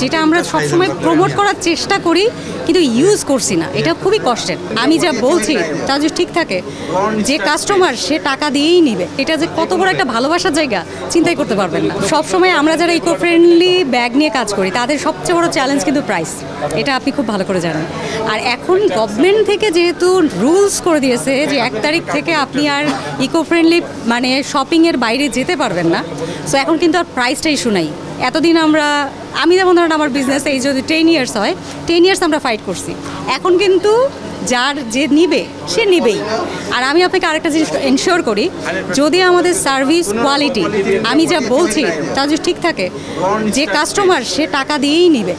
যেটা আমরা সবসময় প্রমোট করার চেষ্টা করি, কিন্তু ইউজ করছি না। এটা খুবই কষ্টের। আমি যা বলছি, তা যদি ঠিক থাকে। যে কাস্টমার সে টাকা দিয়েই নিবে। এটা যে কত বড় একটা ভালোবাসার জায়গা, চিন্তাই করতে পারবেন না। সবসময় আমরা যারা ইকো ফ্রেন্ডলি ব্যাগ নিয়ে কাজ করি, তাদের সবচেয়ে বড় চ্যালেঞ্জ কিন্তু প্রাইস এটা আপনি খুব ভালো করে জানেন। আর এখন গভর্নমেন্ট থেকে যেহেতু রুলস করে দিয়েছে যে এক তারিখ থেকে আপনি আর ইকো ফ্রেন্ডলি মানে শপিংয়ের বাইরে যেতে পারবেন না সো এখন কিন্তু আর প্রাইসটা ইস্যু নাই। এতদিন আমরা, আমি যেমন ধরেন আমার বিজনেস এই যদি টেন ইয়ার্স হয় টেন ইয়ার্স আমরা ফাইট করছি। এখন কিন্তু যার যে নিবে, সে নিবেই। আর আমি আপনাকে আরেকটা জিনিস এনশিওর করি, যদি আমাদের সার্ভিস কোয়ালিটি আমি যা বলছি, তা যদি ঠিক থাকে, যে কাস্টমার সে টাকা দিয়েই নিবে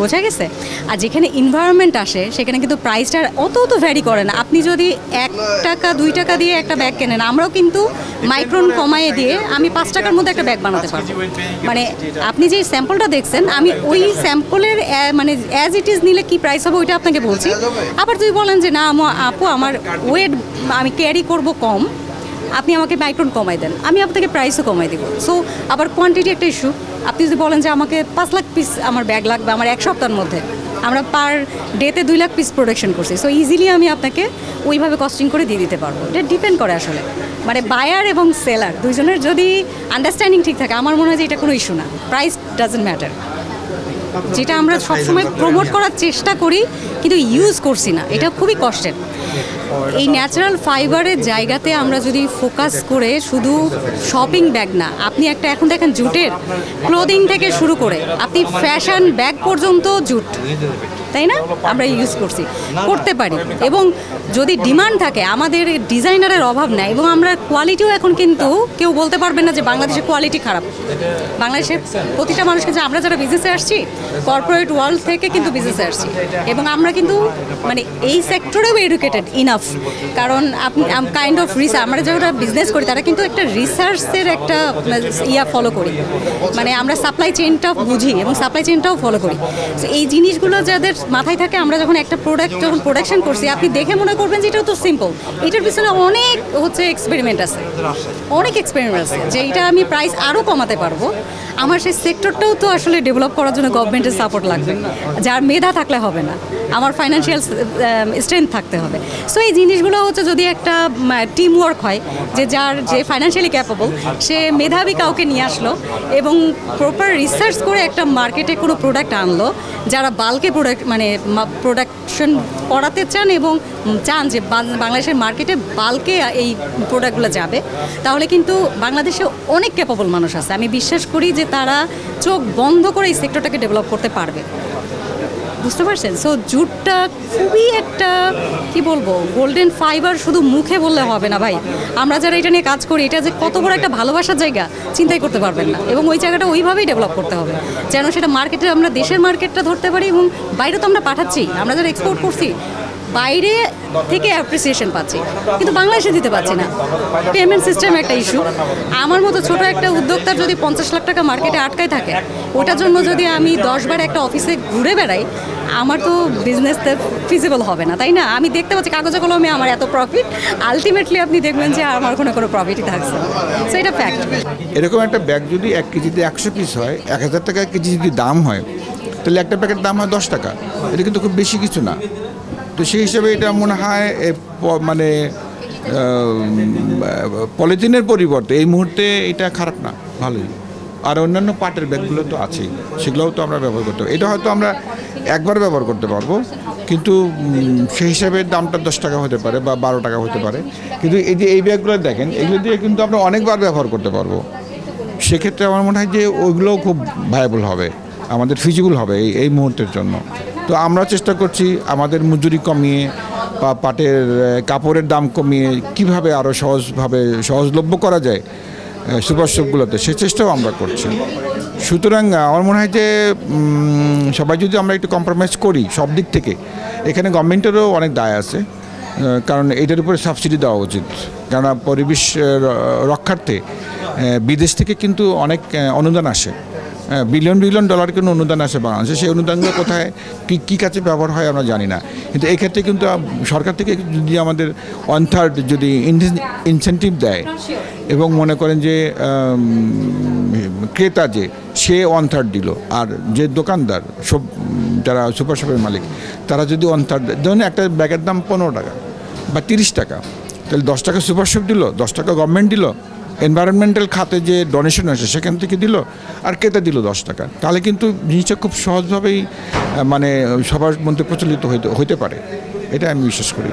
বোঝা গেছে? আর যেখানে এনভায়রনমেন্ট আসে, সেখানে কিন্তু প্রাইসটা অত তো ভ্যারি করে না। আপনি যদি এক টাকা, দুই টাকা দিয়ে একটা ব্যাগ কেনেন, আমরাও কিন্তু মাইক্রোন কমাইয়ে দিয়ে আমি পাঁচ টাকার মধ্যে একটা ব্যাগ বানাতে পারব। মানে আপনি যে স্যাম্পলটা দেখছেন, আমি ওই স্যাম্পলের মানে অ্যাজ ইট ইজ নিলে কি প্রাইস হবে ওইটা আপনাকে বলছি। আবার যদি বলেন যে, না আপু, আমার ওয়েট আমি ক্যারি করব কম। আপনি আমাকে মাইক্রোন কমাই দেন আমি আপনাকে প্রাইসও কমাই দেবো। সো আবার কোয়ান্টিটি একটা ইস্যু আপনি যদি বলেন যে আমাকে পাঁচ লাখ পিস আমার ব্যাগ লাগবে আমার এক সপ্তাহের মধ্যে আমরা পার ডেতে দুই লাখ পিস প্রোডাকশন করছি। সো ইজিলি আমি আপনাকে ওইভাবে কস্টিং করে দিয়ে দিতে পারব। এটা ডিপেন্ড করে আসলে। মানে বায়ার এবং সেলার দুইজনের যদি আন্ডারস্ট্যান্ডিং ঠিক থাকে আমার মনে হয় যে এটা কোনো ইস্যু না। প্রাইস ডাজেন্ট ম্যাটার যেটা আমরা সবসময় প্রমোট করার চেষ্টা করি কিন্তু ইউজ করছি না। এটা খুবই কষ্টের। এই ন্যাচারাল ফাইবারের জায়গাতে আমরা যদি ফোকাস করে শুধু শপিং ব্যাগ না, আপনি একটা এখন দেখেন জুটের ক্লোদিং থেকে শুরু করে, আপনি ফ্যাশন ব্যাগ পর্যন্ত জুট। তাই না? আমরা ইউজ করছি। করতে পারি। এবং যদি ডিমান্ড থাকে আমাদের ডিজাইনারের অভাব নেই এবং আমরা কোয়ালিটিও এখন কিন্তু কেউ বলতে পারবে না যে বাংলাদেশের কোয়ালিটি খারাপ। বাংলাদেশের প্রতিটা মানুষকে যে আমরা যারা বিজনেসে আসছি কর্পোরেট ওয়ার্ল্ড থেকে কিন্তু বিজনেসে আসছি। এবং আমরা কিন্তু মানে এই সেক্টরেও এডুকেটেড ইনাফ কারণ আপনি কাইন্ড অফ রিসার্চ আমরা যারা বিজনেস করি তারা কিন্তু একটা রিসার্চের একটা ইয়া ফলো করি। মানে আমরা সাপ্লাই চেনটা বুঝি এবং সাপ্লাই চেনটাও ফলো করি। তো এই জিনিসগুলো যাদের মাথায় থাকে, আমরা যখন একটা প্রোডাক্ট যখন প্রোডাকশন করছি, আপনি দেখে মনে করবেন যে এটাও তো সিম্পল এটার পিছনে অনেক হচ্ছে এক্সপেরিমেন্ট আছে। অনেক এক্সপেরিমেন্ট আছে, যে এটা আমি প্রাইস আরও কমাতে পারব। আমার সেই সেক্টরটাও তো আসলে ডেভেলপ করার জন্য গভর্নমেন্টের সাপোর্ট লাগবে। যার মেধা থাকলে হবে না, আমার ফাইন্যান্সিয়াল স্ট্রেংথ থাকতে হবে। সো এই জিনিসগুলো হচ্ছে যদি একটা টিম ওয়ার্ক হয়, যে যার, যে ফাইন্যান্সিয়ালি ক্যাপেবল সে মেধাবী কাউকে নিয়ে আসলো এবং প্রপার রিসার্চ করে একটা মার্কেটে কোনো প্রোডাক্ট আনলো, যারা বাল্কে প্রোডাক্ট মানে প্রোডাকশন করাতে চান এবং চান যে বাংলাদেশের মার্কেটে বালকে এই প্রোডাক্টগুলো যাবে, তাহলে কিন্তু বাংলাদেশে অনেক ক্যাপাবল মানুষ আছে। আমি বিশ্বাস করি যে তারা চোখ বন্ধ করে এই সেক্টরটাকে ডেভেলপ করতে পারবে। বুঝতে পারছেন? সো জুটটা খুবই একটা, কি বলব গোল্ডেন ফাইবার শুধু মুখে বললে হবে না ভাই। আমরা যারা এটা নিয়ে কাজ করি, এটা যে কত বড় একটা ভালোবাসার জায়গা, চিন্তাই করতে পারবেন না। এবং ওই জায়গাটা ওইভাবেই ডেভেলপ করতে হবে। যেন সেটা মার্কেটে আমরা, দেশের মার্কেটটা ধরতে পারি এবং বাইরে তো আমরা পাঠাচ্ছি, আমরা যারা এক্সপোর্ট করছি বাইরে থেকে অ্যাপ্রিসিয়েশন পাচ্ছি। কিন্তু বাংলাদেশে দিতে পারছি না। পেমেন্ট সিস্টেম একটা ইস্যু আমার মতো ছোট একটা উদ্যোক্তার যদি পঞ্চাশ লাখ টাকা মার্কেটে আটকায় থাকে, ওটার জন্য যদি আমি দশবার একটা অফিসে ঘুরে বেড়াই, আমার তো বিজনেস ফিজিবল হবে না, তাই না? আমি দেখতে পাচ্ছি কাগজে কলমে আমার এত প্রফিট আলটিমেটলি আপনি দেখবেন যে আমার কোনো কোনো প্রফিটই থাকছে সো এটা ফ্যাক্ট এরকম একটা ব্যাগ যদি এক কেজিতে একশো পিস হয়, এক হাজার টাকা কেজি যদি দাম হয়, তাহলে একটা প্যাকেট দাম হয় দশ টাকা। এটা কিন্তু খুব বেশি কিছু না। তো সেই হিসাবে এটা মনে হয় মানে পলিথিনের পরিবর্তে এই মুহূর্তে এটা খারাপ না, ভালোই। আর অন্যান্য পাটের ব্যাগগুলো তো আছেই, সেগুলোও তো আমরা ব্যবহার করতে পারব। এটা হয়তো আমরা একবার ব্যবহার করতে পারব, কিন্তু সেই হিসাবে দামটা দশ টাকা হতে পারে বা বারো টাকা হতে পারে। কিন্তু এই যে, এই ব্যাগগুলো দেখেন, এগুলো দিয়ে কিন্তু আমরা অনেকবার ব্যবহার করতে পারব। সেক্ষেত্রে আমার মনে হয় যে ওইগুলোও খুব ভায়াবল হবে, আমাদের ফিজিবল হবে এই এই মুহূর্তের জন্য। তো আমরা চেষ্টা করছি আমাদের মজুরি কমিয়ে বা পাটের কাপড়ের দাম কমিয়ে কীভাবে আরও সহজভাবে, সহজলভ্য করা যায় সুপার শপগুলোতে সে চেষ্টাও আমরা করছি। সুতরাং আমার মনে হয় যে সবাই যদি আমরা একটু কম্প্রোমাইজ করি সব দিক থেকে, এখানে গভর্নমেন্টেরও অনেক দায় আছে কারণ এটার উপরে সাবসিডি দেওয়া উচিত। কেননা পরিবেশ রক্ষার্থে বিদেশ থেকে কিন্তু অনেক অনুদান আসে। বিলিয়ন বিলিয়ন ডলার কোনো অনুদান আসে বাংলাদেশে। সেই অনুদানগুলো কোথায় কী কী কাছে ব্যবহার হয় আমরা জানি না। কিন্তু এক্ষেত্রে কিন্তু সরকার থেকে যদি আমাদের ওয়ান থার্ড যদি ইনসেন্টিভ দেয় এবং মনে করেন যে ক্রেতা যে সে ওয়ান থার্ড দিল আর যে দোকানদার সব যারা সুপার শপের মালিক তারা যদি ওয়ান থার্ড ধরুন একটা ব্যাগের দাম পনেরো টাকা বা তিরিশ টাকা তাহলে দশ টাকা সুপার শপ দিল দশ টাকা গভর্নমেন্ট দিল এনভায়রনমেন্টাল খাতে যে ডোনেশন আছে সেখান থেকে দিল, আর ক্রেতা দিল দশ টাকা। তাহলে কিন্তু জিনিসটা খুব সহজভাবেই মানে সবার মধ্যে প্রচলিত হইতে হইতে পারে। এটা আমি বিশ্বাস করি।